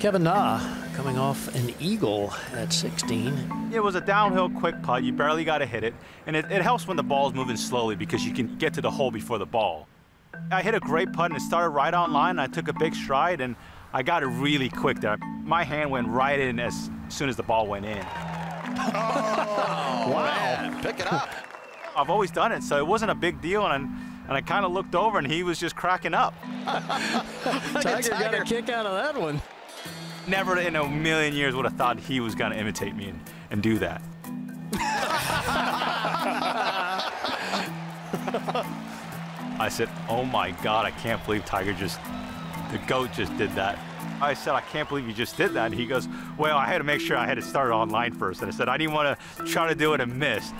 Kevin Na coming off an eagle at 16. It was a downhill quick putt. You barely got to hit it. And it, it helps when the ball's moving slowly because you can get to the hole before the ball. I hit a great putt and it started right on line. I took a big stride and I got it really quick there. My hand went right in as soon as the ball went in. Oh, wow. Man, pick it up. I've always done it, so it wasn't a big deal. And, and I kind of looked over and he was just cracking up. Tiger, Tiger got a kick out of that one never in a million years would have thought he was going to imitate me and, and do that. I said, oh my God, I can't believe Tiger just, the GOAT just did that. I said, I can't believe you just did that. And he goes, well, I had to make sure I had to start online first. And I said, I didn't want to try to do it and miss.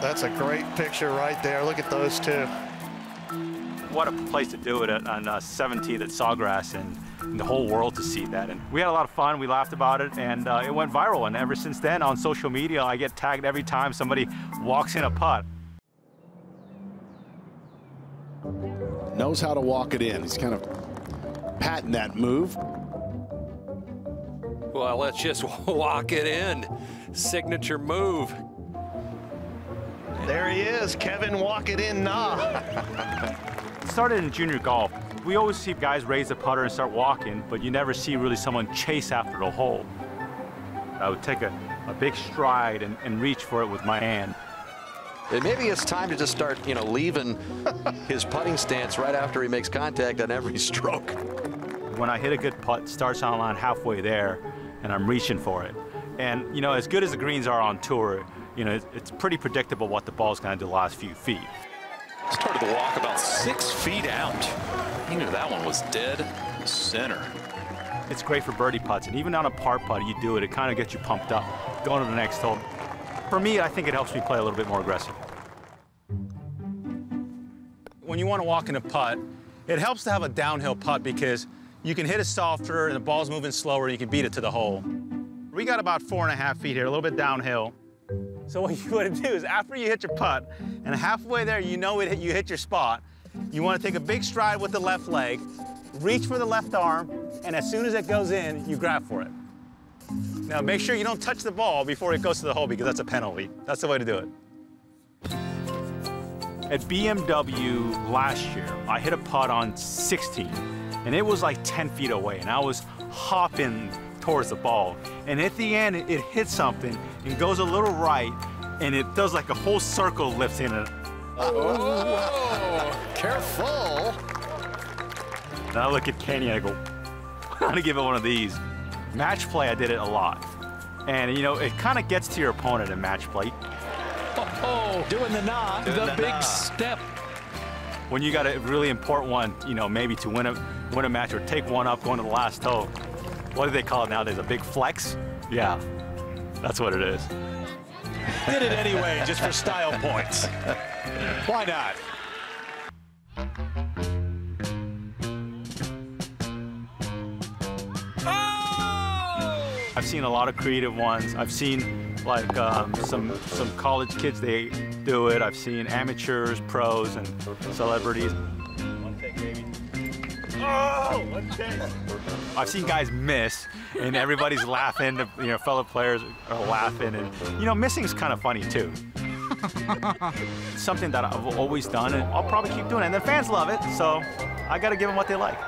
That's a great picture right there. Look at those two. What a place to do it on uh, 17th at Sawgrass. And the whole world to see that. And we had a lot of fun. We laughed about it, and uh, it went viral. And ever since then, on social media, I get tagged every time somebody walks in a putt. Knows how to walk it in. He's kind of patting that move. Well, let's just walk it in. Signature move. There he is, Kevin Walk It In Na. started in junior golf we always see guys raise the putter and start walking, but you never see really someone chase after the hole. I would take a, a big stride and, and reach for it with my hand. And maybe it's time to just start, you know, leaving his putting stance right after he makes contact on every stroke. When I hit a good putt, starts on line halfway there, and I'm reaching for it. And, you know, as good as the greens are on tour, you know, it's, pretty predictable what the ball's going to do the last few feet. Started the walk about six feet out. He knew that one was dead center. It's great for birdie putts, and even on a par putt, you do it, it kind of gets you pumped up, going to the next hole. For me, I think it helps me play a little bit more aggressive. When you want to walk in a putt, it helps to have a downhill putt because you can hit it softer and the ball's moving slower and you can beat it to the hole. We got about four and a half feet here, a little bit downhill. So what you want to do is after you hit your putt, and halfway there you know it, you hit your spot, you want to take a big stride with the left leg, reach for the left arm, and as soon as it goes in, you grab for it. Now make sure you don't touch the ball before it goes to the hole because that's a penalty. That's the way to do it. At BMW last year, I hit a putt on 16, and it was like 10 feet away, and I was hopping towards the ball. And at the end, it, it hits something and goes a little right, and it does like a whole circle lifts in it. Oh, careful. Now look at Kenny and I go, I'm gonna give it one of these. Match play, I did it a lot. And you know, it kind of gets to your opponent in match play. Oh, doing the knot, the, the, big Na. step. When you got a really important one, you know, maybe to win a win a match or take one up going to the last hole. What do they call it nowadays? A big flex? Yeah, that's what it is. Did it anyway, just for style points. Why not? I've seen a lot of creative ones. I've seen like um, some some college kids they do it. I've seen amateurs, pros, and celebrities. Oh, I've seen guys miss, and everybody's laughing. You know, fellow players are laughing, and you know, missing is kind of funny too. Something that I've always done, and I'll probably keep doing it. And the fans love it, so I got to give them what they like.